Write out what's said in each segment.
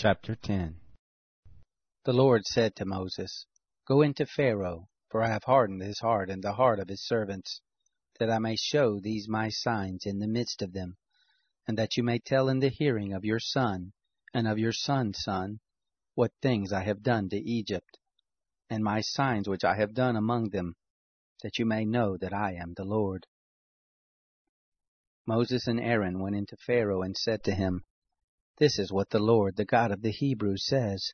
Chapter 10 The Lord said to Moses, Go into Pharaoh, for I have hardened his heart and the heart of his servants, that I may show these my signs in the midst of them, and that you may tell in the hearing of your son and of your son's son what things I have done to Egypt, and my signs which I have done among them, that you may know that I am the Lord. Moses and Aaron went into Pharaoh and said to him, this is what the Lord, the God of the Hebrews, says.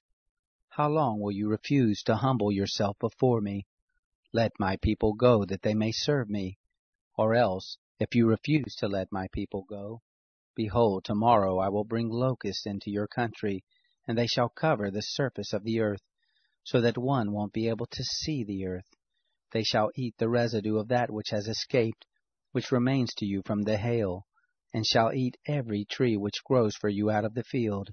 How long will you refuse to humble yourself before me? Let my people go, that they may serve me. Or else, if you refuse to let my people go, behold, tomorrow I will bring locusts into your country, and they shall cover the surface of the earth, so that one won't be able to see the earth. They shall eat the residue of that which has escaped, which remains to you from the hail and shall eat every tree which grows for you out of the field.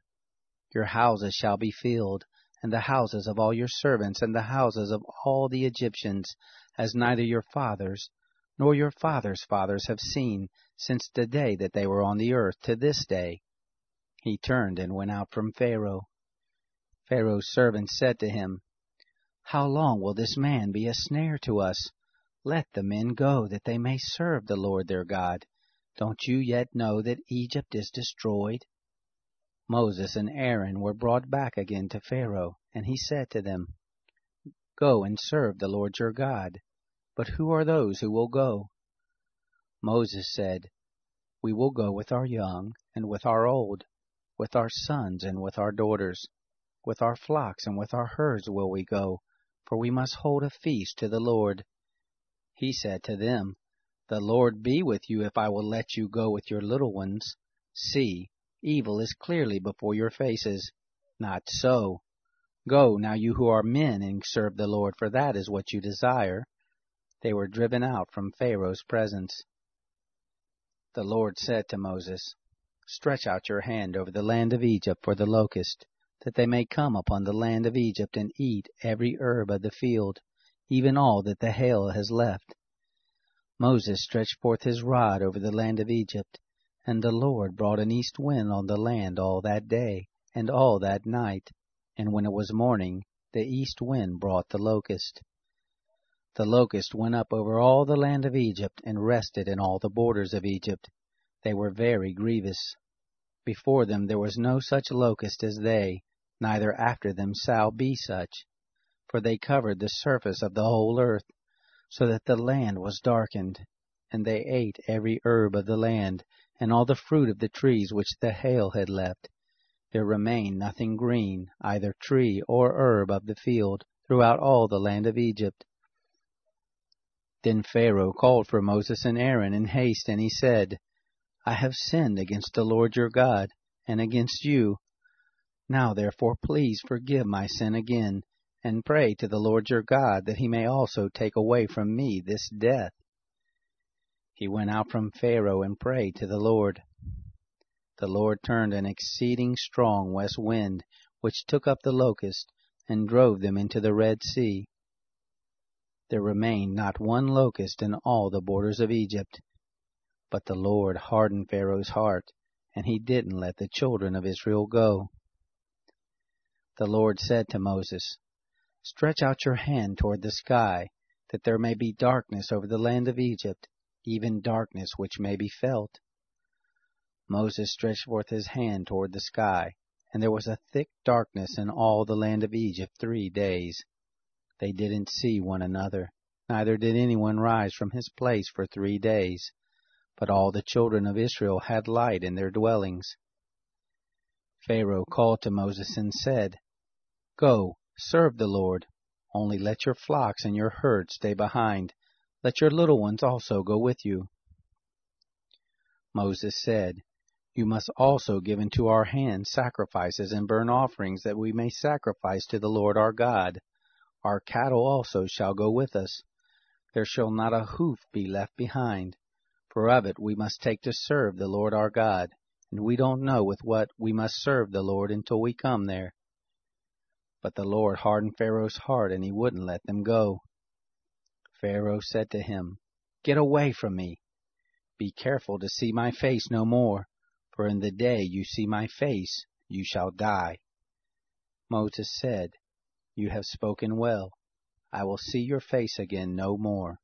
Your houses shall be filled, and the houses of all your servants, and the houses of all the Egyptians, as neither your fathers nor your fathers' fathers have seen since the day that they were on the earth to this day. He turned and went out from Pharaoh. Pharaoh's servants said to him, How long will this man be a snare to us? Let the men go, that they may serve the Lord their God. Don't you yet know that Egypt is destroyed? Moses and Aaron were brought back again to Pharaoh, and he said to them, Go and serve the Lord your God. But who are those who will go? Moses said, We will go with our young and with our old, with our sons and with our daughters, with our flocks and with our herds will we go, for we must hold a feast to the Lord. He said to them, the Lord be with you if I will let you go with your little ones. See, evil is clearly before your faces. Not so. Go, now you who are men, and serve the Lord, for that is what you desire. They were driven out from Pharaoh's presence. The Lord said to Moses, Stretch out your hand over the land of Egypt for the locust, that they may come upon the land of Egypt and eat every herb of the field, even all that the hail has left. Moses stretched forth his rod over the land of Egypt, and the Lord brought an east wind on the land all that day, and all that night, and when it was morning, the east wind brought the locust. The locust went up over all the land of Egypt, and rested in all the borders of Egypt. They were very grievous. Before them there was no such locust as they, neither after them shall be such. For they covered the surface of the whole earth, so that the land was darkened. And they ate every herb of the land, and all the fruit of the trees which the hail had left. There remained nothing green, either tree or herb of the field, throughout all the land of Egypt. Then Pharaoh called for Moses and Aaron in haste, and he said, I have sinned against the Lord your God, and against you. Now therefore please forgive my sin again, and pray to the Lord your God that he may also take away from me this death. He went out from Pharaoh and prayed to the Lord. The Lord turned an exceeding strong west wind, which took up the locust, and drove them into the Red Sea. There remained not one locust in all the borders of Egypt. But the Lord hardened Pharaoh's heart, and he didn't let the children of Israel go. The Lord said to Moses, Stretch out your hand toward the sky, that there may be darkness over the land of Egypt, even darkness which may be felt. Moses stretched forth his hand toward the sky, and there was a thick darkness in all the land of Egypt three days. They didn't see one another, neither did anyone rise from his place for three days, but all the children of Israel had light in their dwellings. Pharaoh called to Moses and said, Go, Serve the Lord. Only let your flocks and your herds stay behind. Let your little ones also go with you. Moses said, You must also give into our hands sacrifices and burnt offerings, that we may sacrifice to the Lord our God. Our cattle also shall go with us. There shall not a hoof be left behind, for of it we must take to serve the Lord our God, and we don't know with what we must serve the Lord until we come there. But the Lord hardened Pharaoh's heart, and he wouldn't let them go. Pharaoh said to him, Get away from me. Be careful to see my face no more, for in the day you see my face you shall die. Moses said, You have spoken well. I will see your face again no more.